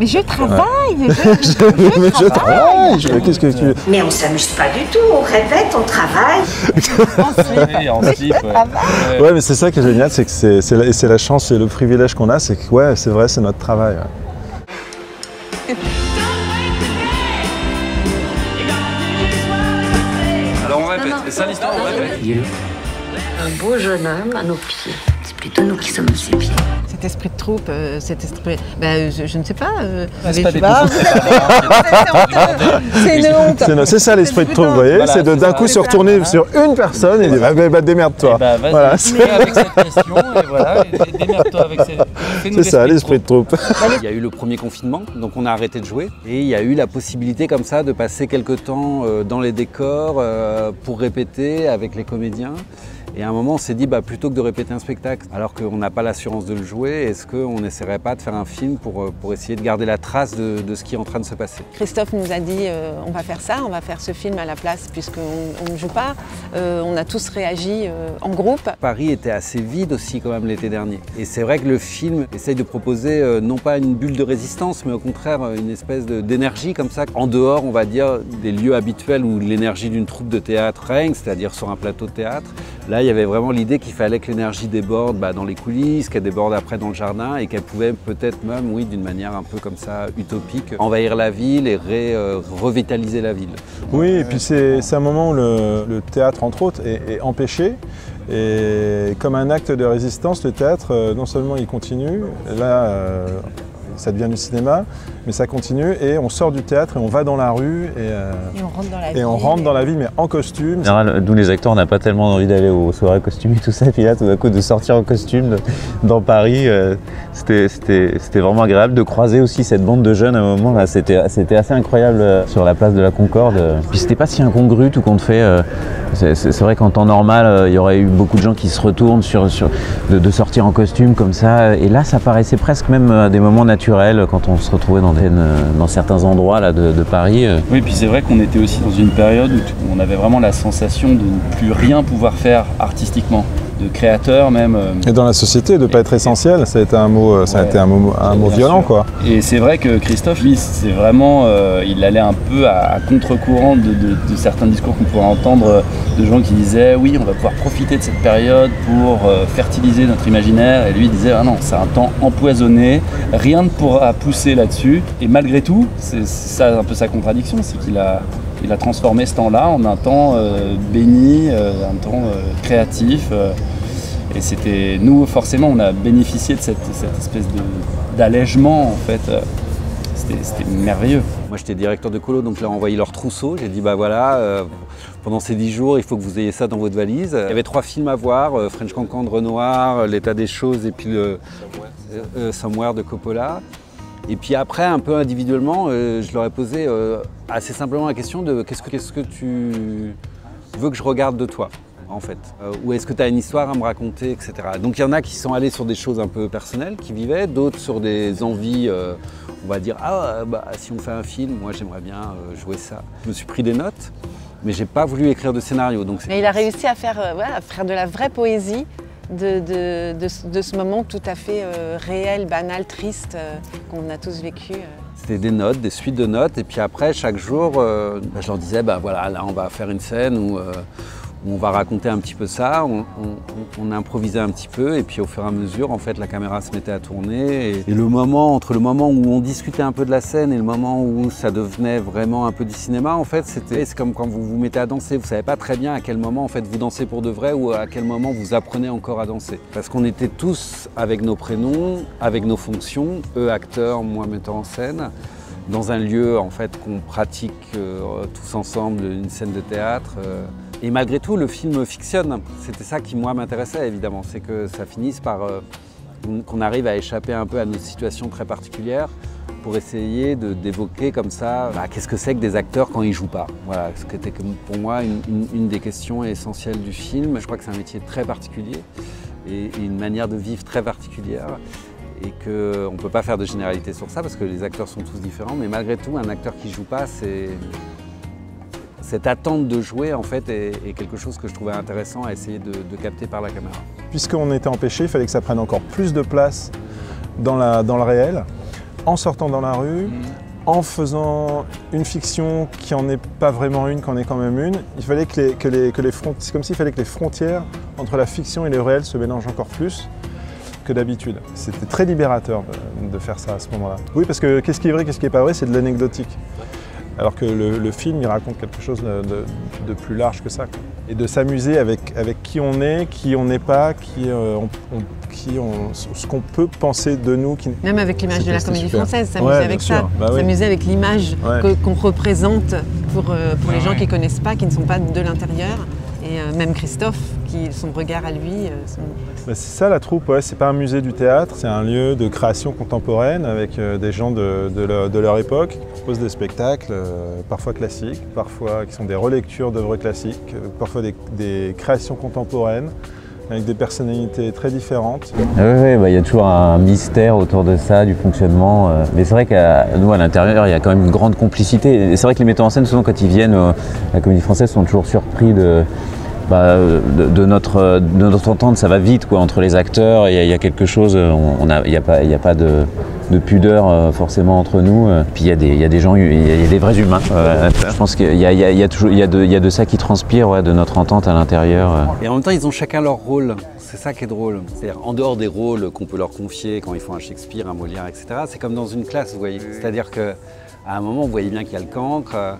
Mais je travaille, mais je, Mais je travaille, je- qu'est-ce que tu... Mais on s'amuse pas du tout, on répète, on travaille. Slip, ouais. Ouais, mais c'est ça qui est génial, c'est que c'est c'est la, la chance et le privilège qu'on a, c'est que ouais, c'est vrai, c'est notre travail. ouais. Alors on répète, c'est ça l'histoire, on répète. Un beau jeune homme à nos pieds. C'est plutôt nous qui sommes ses pieds. Cet esprit de troupe, euh, cet esprit. Ben, je, je ne sais pas. euh, C'est mais pas je des sais pas. C'est une honte. C'est ça l'esprit de troupe, vous voyez, Voilà, c'est d'un coup se retourner Voilà. sur une personne et dire bah, bah, bah, démerde-toi. Bah, vas-y, Voilà, fais avec cette question, et voilà, et- et démerde-toi avec ces... fais-nous c'est ça l'esprit de troupe. Il y a eu le premier confinement, donc on a arrêté de jouer. Et il y a eu la possibilité comme ça de passer quelques temps euh, dans les décors euh, pour répéter avec les comédiens. Et à un moment, on s'est dit, bah, plutôt que de répéter un spectacle, alors qu'on n'a pas l'assurance de le jouer, est-ce qu'on n'essaierait pas de faire un film pour, euh, pour essayer de garder la trace de, de ce qui est en train de se passer? Christophe nous a dit euh, on va faire ça, on va faire ce film à la place puisqu'on on ne joue pas. Euh, on a tous réagi euh, en groupe. Paris était assez vide aussi quand même l'été dernier. Et c'est vrai que le film essaye de proposer non pas une bulle de résistance, mais au contraire une espèce d'énergie comme ça, en dehors, on va dire, des lieux habituels où l'énergie d'une troupe de théâtre règne, c'est-à-dire sur un plateau de théâtre. Là, il y avait vraiment l'idée qu'il fallait que l'énergie déborde bah, dans les coulisses, qu'elle déborde après dans le jardin et qu'elle pouvait peut-être même, oui, d'une manière un peu comme ça utopique, envahir la ville et euh, revitaliser la ville. Oui, et puis c'est un moment où le, théâtre, entre autres, est, est empêché. Et comme un acte de résistance, le théâtre, euh, non seulement il continue, là, euh, ça devient du cinéma, mais ça continue et on sort du théâtre et on va dans la rue et, euh, Et on rentre dans la et on rentre dans la vie, mais en costume. Nous les acteurs, on n'a pas tellement envie d'aller aux soirées costumes et tout ça. Puis là, tout d'un coup, de sortir en costume de- dans Paris, euh, c'était- vraiment agréable de croiser aussi cette bande de jeunes à un moment. là. C'était assez incroyable euh, sur la place de la Concorde. Puis c'était pas si incongru tout compte fait. euh, C'est vrai qu'en temps normal, euh, il y aurait eu beaucoup de gens qui se retournent sur, sur de, de sortir en costume comme ça. Et là, ça paraissait presque même à des moments naturels quand on se retrouvait dans, des- dans certains endroits de, de Paris. euh. Oui, puis c'est vrai qu'on était aussi dans une période où on avait vraiment la sensation de ne plus rien pouvoir faire artistiquement, de créateur même. euh, Et dans la société, de ne pas être essentiel, ça a été un mot, euh, ça a été un mot, un mot violent, sûr. quoi. Et c'est vrai que Christophe, lui, c'est vraiment, euh, il allait un peu à, à contre-courant de, de- de certains discours qu'on pourrait entendre de gens qui disaient oui, on va pouvoir profiter de cette période pour euh, fertiliser notre imaginaire. Et lui, il disait ah non, c'est un temps empoisonné, rien ne pourra pousser là-dessus. Et malgré tout, c'est ça un peu sa contradiction, c'est qu'il a, il a transformé ce temps-là en un temps euh, béni, euh, un temps euh, créatif. et c'était nous forcément on a bénéficié de cette, espèce d'allègement en fait. C'était merveilleux. Moi j'étais directeur de colo, donc leur envoyé leur trousseau. J'ai dit bah voilà, pendant ces dix jours, il faut que vous ayez ça dans votre valise. Il y avait trois films à voir, French Cancan Renoir, L'état des choses et puis Somewhere de Coppola. Et puis après, un peu individuellement, euh, je leur ai posé euh, assez simplement la question de qu'est-ce que, tu veux que je regarde de toi en fait Euh, Ou est-ce que tu as une histoire à me raconter, etc. Donc il y en a qui sont allés sur des choses un peu personnelles, qui vivaient, d'autres sur des envies, on va dire, ah bah, si on fait un film, moi j'aimerais bien jouer ça. Je me suis pris des notes, mais j'ai pas voulu écrire de scénario. Donc Mais il a réussi à faire, à faire de la vraie poésie de, ce- moment tout à fait euh, réel, banal, triste euh, qu'on a tous vécu. euh. C'était des notes, des suites de notes, et puis après, chaque jour, bah, je leur disais, bah voilà, là on va faire une scène où on va raconter un petit peu ça, on, improvisait un petit peu, et puis au fur et à mesure, en fait, la caméra se mettait à tourner, et, et le moment, entre le moment où on discutait un peu de la scène et le moment où ça devenait vraiment un peu du cinéma, en fait, c'était, c'est comme quand vous vous mettez à danser, vous savez pas très bien à quel moment, en fait, vous dansez pour de vrai ou à quel moment vous apprenez encore à danser. Parce qu'on était tous avec nos prénoms, avec nos fonctions, eux acteurs, moi metteur en scène, dans un lieu en fait qu'on pratique euh, tous ensemble, une scène de théâtre. euh. Et malgré tout, le film fictionne. C'était ça qui moi m'intéressait évidemment, c'est que ça finisse par euh, qu'on arrive à échapper un peu à nos situations très particulières pour essayer d'évoquer comme ça bah, qu'est-ce que c'est que des acteurs quand ils jouent pas? Voilà, ce qui était pour moi une, des questions essentielles du film. Je crois que c'est un métier très particulier et, et une manière de vivre très particulière et qu'on ne peut pas faire de généralité sur ça parce que les acteurs sont tous différents, mais malgré tout, un acteur qui joue pas, c'est cette attente de jouer en fait est, est quelque chose que je trouvais intéressant à essayer de, de capter par la caméra. Puisqu'on était empêché, il fallait que ça prenne encore plus de place dans, la, dans le réel. en sortant dans la rue, en faisant une fiction qui en est pas vraiment une, qui en est quand même une. Il fallait que les, que les, que les front- c'est comme s'il fallait que les frontières entre la fiction et le réel se mélangent encore plus que d'habitude. C'était très libérateur de, de faire ça à ce moment-là. Oui, parce que qu'est-ce qui est vrai, qu'est-ce qui est pas vrai, c'est de l'anecdotique. Alors que le, le film, il raconte quelque chose de, de- de plus large que ça. quoi. Et de s'amuser avec, avec qui on est, qui on n'est pas, qui, euh, on, on- qui on- ce qu'on peut penser de nous. Qui... Même avec l'image de la comédie super. française, s'amuser Ouais, avec ça, Bah oui. s'amuser avec l'image Ouais. qu'on représente pour, euh, pour les Ah gens qui ne connaissent pas, qui ne sont pas de l'intérieur. Et euh, même Christophe, qui, son regard à lui, euh, son- Bah, c'est ça la troupe, ouais. c'est pas un musée du théâtre, c'est un lieu de création contemporaine avec euh, des gens de, de leur, de leur époque qui proposent des spectacles, euh, parfois classiques, parfois qui sont des relectures d'œuvres classiques, parfois des, des créations contemporaines avec des personnalités très différentes. Oui, oui, bah, il y a toujours un mystère autour de ça, du fonctionnement. euh, Mais c'est vrai qu'à nous, à l'intérieur, il y a quand même une grande complicité. Et c'est vrai que les metteurs en scène, souvent, quand ils viennent euh, à la comédie française, sont toujours surpris de, bah, de, de notre, euh, de notre entente. Ça va vite quoi, entre les acteurs. Il y, a- y a quelque chose, euh, on, on a- il n'y a pas, il y a pas de, de pudeur euh, forcément entre nous. euh. Puis il y, a des- il y a des gens, il y a, y a des vrais humains. euh, je pense qu'il y a, il y a- il y a toujours, il y a de, il y a de ça qui transpire, ouais, de notre entente à l'intérieur. euh. Et en même temps, ils ont chacun leur rôle. C'est ça qui est drôle. C'est-à-dire, en dehors des rôles qu'on peut leur confier quand ils font un Shakespeare, un Molière, etc., c'est comme dans une classe, vous voyez. C'est-à-dire que à un moment, vous voyez bien qu'il y a le cancre, euh,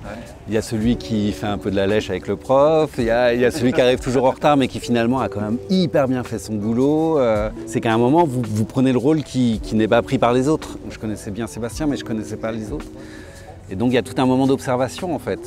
il y a celui qui fait un peu de la lèche avec le prof, il y a, celui qui arrive toujours en retard, mais qui finalement a quand même hyper bien fait son boulot. euh, c'est qu'à un moment, vous, prenez le rôle qui, qui n'est pas pris par les autres. Je connaissais bien Sébastien, mais je connaissais pas les autres. Et donc, il y a tout un moment d'observation, en fait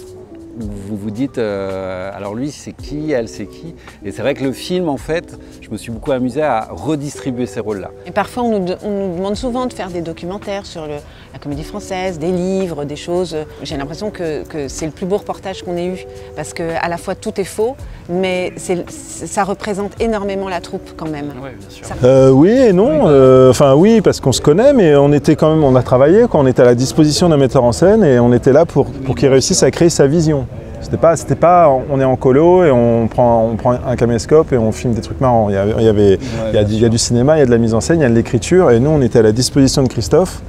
vous vous dites, euh, alors lui c'est qui, elle c'est qui? Et c'est vrai que le film, en fait, je me suis beaucoup amusé à redistribuer ces rôles-là. Et parfois, on nous, de- on nous demande souvent de faire des documentaires sur le- la comédie française, des livres, des choses. J'ai l'impression que, que c'est le plus beau reportage qu'on ait eu. Parce que à la fois tout est faux, mais ça représente énormément la troupe quand même. Oui, bien sûr. Ça- Euh, oui et non. euh, Enfin oui, parce qu'on se connaît, mais on était quand même, on a travaillé, quand on était à la disposition d'un metteur en scène et on était là pour, pour qu'il réussisse à créer sa vision. C'était pas, c'était pas, on est en colo et on prend, on prend un caméscope et on filme des trucs marrants. Il y avait, il y, avait- il y a, du- il y a du cinéma, il y a de la mise en scène, il y a de l'écriture et nous on était à la disposition de Christophe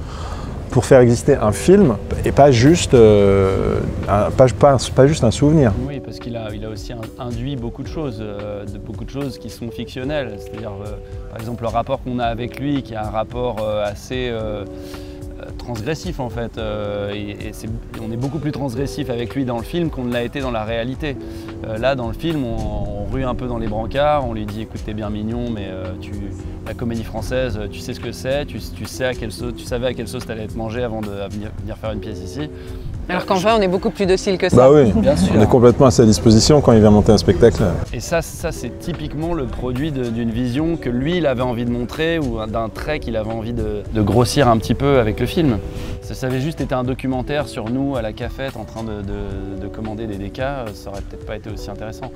pour faire exister un film et pas juste, euh, un- pas, pas- pas juste un souvenir. Oui, parce qu'il a, il a aussi in- induit beaucoup de choses, euh, de, beaucoup de choses qui sont fictionnelles. C'est-à-dire, euh, par exemple, le rapport qu'on a avec lui, qui est un rapport euh, assez transgressif en fait. Euh, et on est beaucoup plus transgressif avec lui dans le film qu'on ne l'a été dans la réalité. Euh, là, dans le film, on, rue un peu dans les brancards, on lui dit écoute, t'es bien mignon, mais euh, tu, la comédie française, tu sais ce que c'est, tu, sais à quelle sauce, tu savais à quelle sauce t'allais être mangé avant de venir faire une pièce ici. Alors qu'en vrai, on est beaucoup plus docile que ça. Bah oui, Bien sûr. on est complètement à sa disposition quand il vient monter un spectacle. Et ça, ça c'est typiquement le produit d'une vision que lui, il avait envie de montrer ou d'un trait qu'il avait envie de, de grossir un petit peu avec le film. Ça, ça avait juste été un documentaire sur nous à la cafette en train de, de- de commander des DK, euh, ça aurait peut-être pas été aussi intéressant.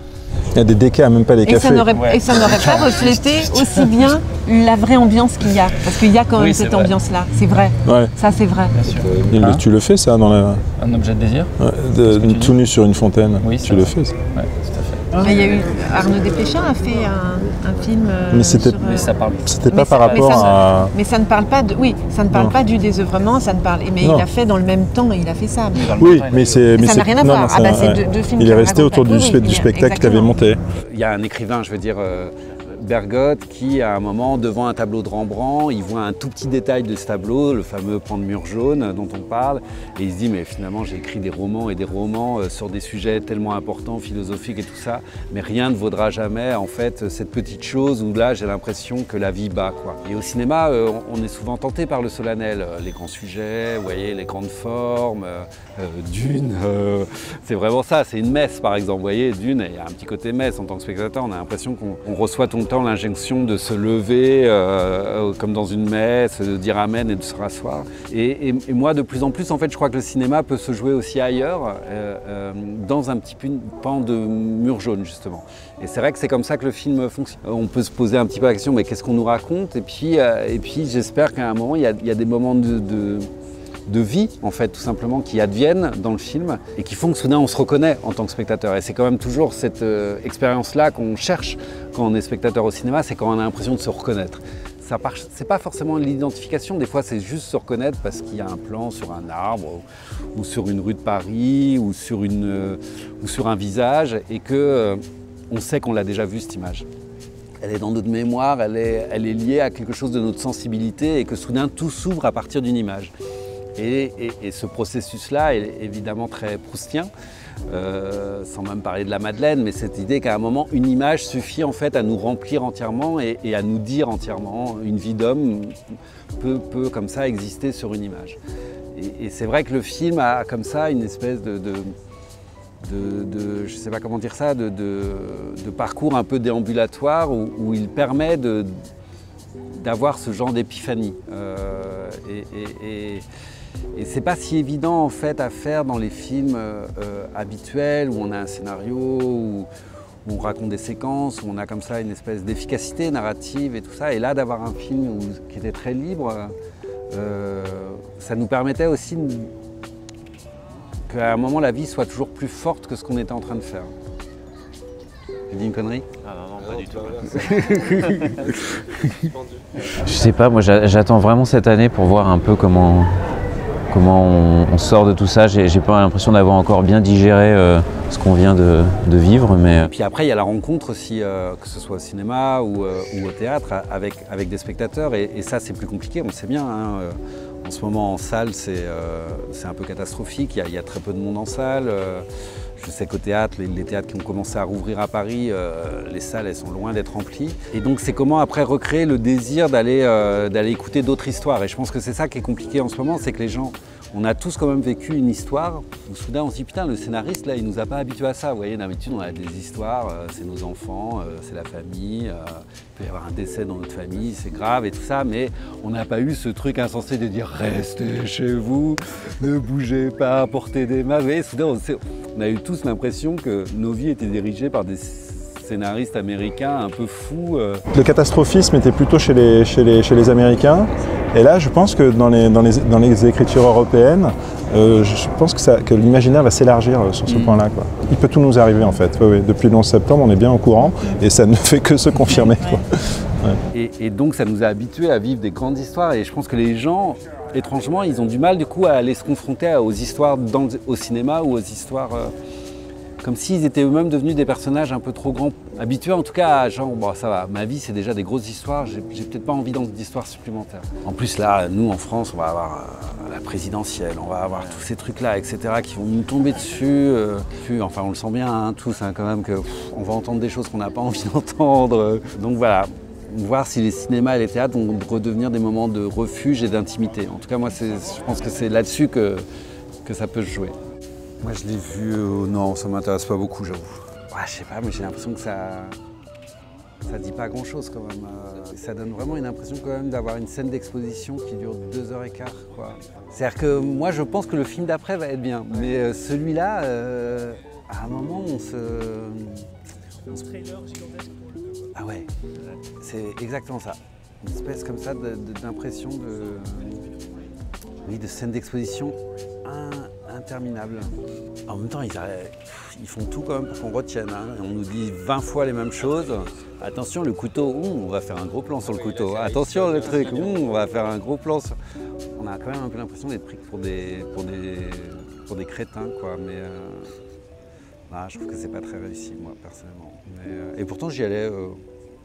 Il y a des décas, même pas ça cafés. Ouais. et ça n'aurait pas reflété aussi bien la vraie ambiance qu'il y a. Parce qu'il y a quand même Oui, cette ambiance-là. C'est vrai. Ouais. Ça, c'est vrai. Bien sûr. Il- Hein tu le fais ça dans la, Un objet de désir ouais, de- tout nu sur une fontaine. Oui, tu le fais. ça. Ouais, tout à fait. Mais il y a eu Arnaud Desplechin a fait un, un film. euh, Mais c'était- sur, euh, Mais ça parle. C'était Mais pas par mais rapport ça- à. Mais ça ne parle pas de. Oui, ça ne parle Non. pas du désœuvrement, ça ne parle. Mais Non. il a fait dans le même temps, il a fait ça. le Oui, temps, mais c'est. mais ça n'a rien à non, voir. non, Ah bah, c'est ouais. deux, deux films Il est resté autour du, du spectacle qu'il avait monté. Il y a un écrivain, je veux dire, euh, Bergotte, qui à un moment, devant un tableau de Rembrandt, il voit un tout petit détail de ce tableau, le fameux pan de mur jaune dont on parle, et il se dit, mais finalement, j'ai écrit des romans et des romans euh, sur des sujets tellement importants, philosophiques et tout ça, mais rien ne vaudra jamais, en fait, cette petite chose où là, j'ai l'impression que la vie bat, quoi. Et au cinéma, euh, on est souvent tenté par le solennel, euh, les grands sujets, vous voyez, les grandes formes, Dune, c'est vraiment ça, c'est une messe, par exemple, vous voyez, Dune, il y a un petit côté messe en tant que spectateur, on a l'impression qu'on on reçoit le temps l'injonction de se lever euh, euh, comme dans une messe, de dire Amen et de se rasseoir. Et, moi, de plus en plus, en fait, je crois que le cinéma peut se jouer aussi ailleurs, euh, dans un petit pan de mur jaune, justement. Et c'est vrai que c'est comme ça que le film fonctionne. On peut se poser un petit peu la question, mais qu'est-ce qu'on nous raconte? Et puis, et puis j'espère qu'à un moment, il y a, des moments de de vie, en fait, tout simplement, qui adviennent dans le film et qui font que soudain on se reconnaît en tant que spectateur. Et c'est quand même toujours cette euh, expérience-là qu'on cherche quand on est spectateur au cinéma, c'est quand on a l'impression de se reconnaître. c'est pas forcément l'identification, des fois c'est juste se reconnaître parce qu'il y a un plan sur un arbre ou, sur une rue de Paris ou sur, une, ou sur un visage et que euh, on sait qu'on l'a déjà vu cette image. Elle est dans notre mémoire, elle est, elle est liée à quelque chose de notre sensibilité et que soudain tout s'ouvre à partir d'une image. Et, ce processus-là est évidemment très proustien, euh, sans même parler de la Madeleine, mais cette idée qu'à un moment, une image suffit en fait à nous remplir entièrement et, à nous dire entièrement. Une vie d'homme peut, comme ça exister sur une image. Et, c'est vrai que le film a comme ça une espèce de, de sais pas comment dire ça, de, parcours un peu déambulatoire où, il permet d'avoir ce genre d'épiphanie. Euh, c'est pas si évident en fait à faire dans les films euh, euh, habituels où on a un scénario, où, on raconte des séquences, où on a comme ça une espèce d'efficacité narrative et tout ça. Et là d'avoir un film qui était très libre, euh, ça nous permettait aussi qu'à un moment la vie soit toujours plus forte que ce qu'on était en train de faire. J'ai dit une connerie? Ah non, non, pas du tout. Je sais pas, moi j'attends vraiment cette année pour voir un peu comment, comment on, sort de tout ça. J'ai pas l'impression d'avoir encore bien digéré euh, ce qu'on vient de, vivre. Mais... Et puis après, il y a la rencontre aussi, euh, que ce soit au cinéma ou, euh, au théâtre, avec, avec des spectateurs. Et, ça, c'est plus compliqué, on sait bien. Hein, en ce moment, en salle, c'est un peu catastrophique. Il y, a, très peu de monde en salle. Je sais qu'au théâtre, les, théâtres qui ont commencé à rouvrir à Paris, les salles, elles sont loin d'être remplies. Et donc, c'est comment après recréer le désir d'aller d'aller écouter d'autres histoires. Et je pense que c'est ça qui est compliqué en ce moment, c'est que les gens on a tous quand même vécu une histoire où soudain on se dit putain le scénariste là il nous a pas habitués à ça. Vous voyez d'habitude on a des histoires, euh, c'est nos enfants, euh, c'est la famille, euh, il peut y avoir un décès dans notre famille, c'est grave et tout ça, mais on n'a pas eu ce truc insensé de dire restez chez vous, ne bougez pas, portez des masques. Vous soudain on a eu tous l'impression que nos vies étaient dirigées par des scénariste américain un peu fou. Euh. Le catastrophisme était plutôt chez les, chez les, chez les Américains. Et là, je pense que dans les, dans les, dans les écritures européennes, euh, je pense que, l'imaginaire va s'élargir euh, sur ce mm. point-là. Il peut tout nous arriver en fait. Depuis le 11 septembre, on est bien au courant et ça ne fait que se confirmer. Et, donc ça nous a habitués à vivre des grandes histoires et je pense que les gens, étrangement, ils ont du mal du coup à aller se confronter aux histoires dans, au cinéma ou aux histoires comme s'ils étaient eux-mêmes devenus des personnages un peu trop grands, habitués en tout cas à genre, bon ça va, ma vie c'est déjà des grosses histoires, j'ai peut-être pas envie d'histoires supplémentaires. En plus là, nous en France, on va avoir euh, la présidentielle, on va avoir tous ces trucs-là, etc., qui vont nous tomber dessus. Euh, enfin, on le sent bien hein, tous hein, quand même, qu'on va entendre des choses qu'on n'a pas envie d'entendre. Donc voilà, voir si les cinémas et les théâtres vont redevenir des moments de refuge et d'intimité. En tout cas, moi, je pense que c'est là-dessus que, que ça peut se jouer. Moi, je l'ai vu. Euh, non, ça m'intéresse pas beaucoup, j'avoue. Ouais, je sais pas, mais j'ai l'impression que ça. Ça dit pas grand chose quand même. Euh. ça donne vraiment une impression quand même d'avoir une scène d'exposition qui dure deux heures et quart. C'est-à-dire que moi je pense que le film d'après va être bien. Mais euh, celui-là, à un moment on se. On se... Ah ouais, c'est exactement ça. Une espèce comme ça d'impression de. Oui, de scène d'exposition interminable. En même temps, ils, font tout quand même pour qu'on retienne. Hein. On nous dit 20 fois les mêmes choses. Attention, le couteau, on va faire un gros plan sur le couteau. Attention, le truc, on va faire un gros plan sur... On a quand même un peu l'impression d'être pris pour des, pour des, pour des crétins, quoi. Mais euh, bah, je trouve que c'est pas très réussi, moi, personnellement. Euh, et pourtant, j'y allais, euh,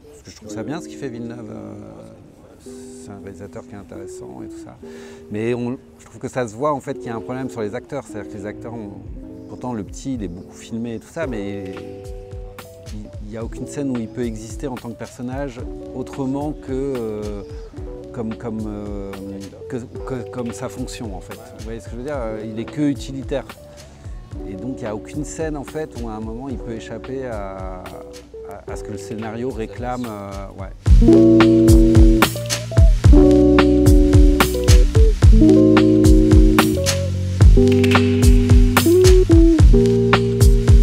parce que je trouve ça bien ce qu'il fait Villeneuve c'est un réalisateur qui est intéressant et tout ça. Mais je trouve que ça se voit en fait qu'il y a un problème sur les acteurs. C'est-à-dire que les acteurs, pourtant le petit, il est beaucoup filmé et tout ça, mais il n'y a aucune scène où il peut exister en tant que personnage autrement que, euh, comme, comme, euh, comme sa fonction en fait. Vous voyez ce que je veux dire? Il est que utilitaire. Et donc il n'y a aucune scène en fait où à un moment il peut échapper à, ce que le scénario réclame. Euh, ouais.